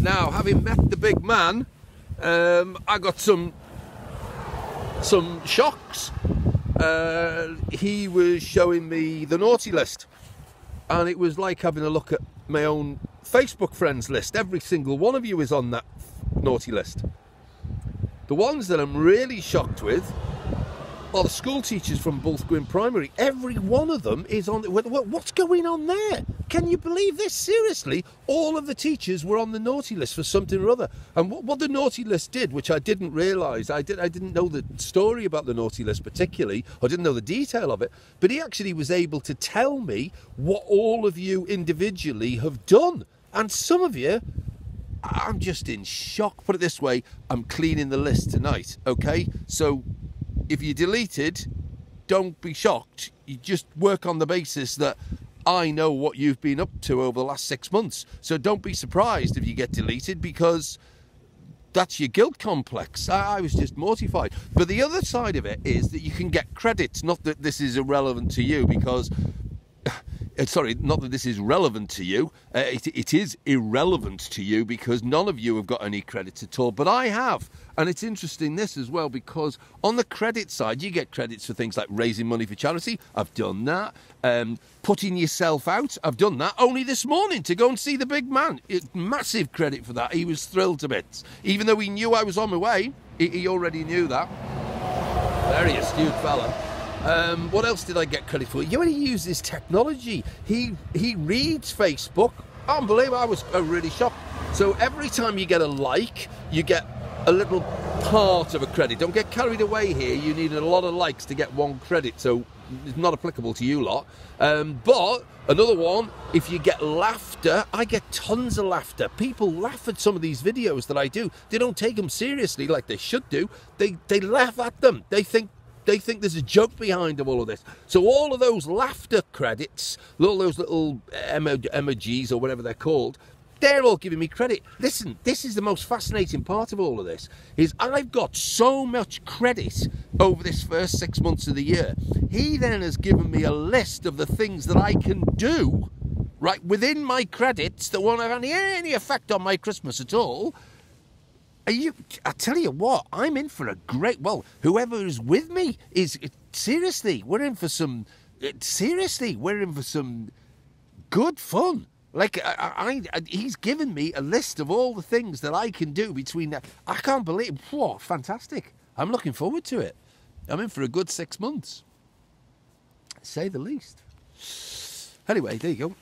Now, having met the big man, um, I got some some shocks. Uh, he was showing me the naughty list, and it was like having a look at my own Facebook friends list. Every single one of you is on that naughty list. The ones that I'm really shocked with are the school teachers from Gwyn Primary. Every one of them is on. What's going on there? Can you believe this? Seriously, all of the teachers were on the naughty list for something or other. And what, what the naughty list did, which I didn't realise, I did I didn't know the story about the naughty list particularly, I didn't know the detail of it. But he actually was able to tell me what all of you individually have done, and some of you I'm just in shock. Put it this way, I'm cleaning the list tonight, okay? So if you're deleted, don't be shocked. You just work on the basis that I know what you've been up to over the last six months. So don't be surprised if you get deleted because that's your guilt complex. I, was just mortified. But the other side of it is that you can get credits. Not that this is irrelevant to you because uh, sorry, not that this is relevant to you. Uh, it, it is irrelevant to you because none of you have got any credits at all, but I have. And it's interesting this as well because on the credit side, you get credits for things like raising money for charity. I've done that. Um, putting yourself out. I've done that only this morning to go and see the big man. It, massive credit for that. He was thrilled to bits. Even though he knew I was on my way, he, he already knew that. Very astute fella. Um, what else did I get credit for? You know, he uses technology. He he reads Facebook. Unbelievable! I was uh, really shocked. So every time you get a like, you get a little part of a credit. Don't get carried away here. You need a lot of likes to get one credit. So it's not applicable to you lot. Um, but another one, if you get laughter, I get tons of laughter. People laugh at some of these videos that I do. They don't take them seriously like they should do. They they laugh at them. They think they think there's a joke behind all of this. So all of those laughter credits, all those little emojis or whatever they're called, they're all giving me credit. Listen, this is the most fascinating part of all of this, is I've got so much credit over this first six months of the year. He then has given me a list of the things that I can do, right, within my credits that won't have any, any effect on my Christmas at all, you, I tell you what, I'm in for a great. Well, whoever is with me is seriously. We're in for some. Eh, seriously, we're in for some good fun. Like I, I, he's given me a list of all the things that I can do between. I can't believe. What fantastic! I'm looking forward to it. I'm in for a good six months, say the least. Anyway, there you go.